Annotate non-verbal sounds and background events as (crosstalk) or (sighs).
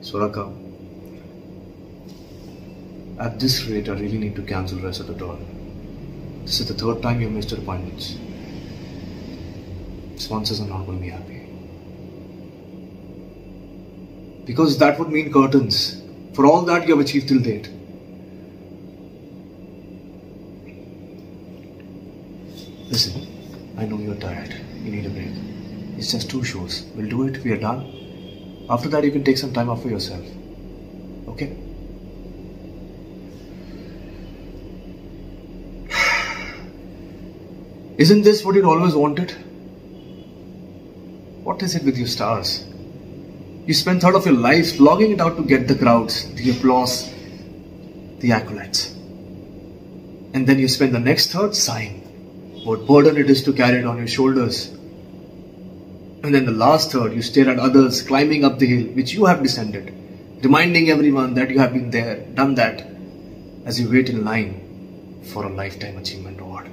Suraka, at this rate, I really need to cancel the rest of the tour. This is the third time you missed your appointments. Sponsors are not going to be happy. Because that would mean curtains for all that you have achieved till date. Listen, I know you're tired. You need a break. It's just two shows. We'll do it. We are done. After that, you can take some time off for yourself. Okay? (sighs) Isn't this what you'd always wanted? What is it with you stars? You spend third of your life slogging it out to get the crowds, the applause, the accolades. And then you spend the next third sighing what burden it is to carry it on your shoulders. And then the last third, you stare at others climbing up the hill which you have descended, reminding everyone that you have been there, done that, as you wait in line for a lifetime achievement award.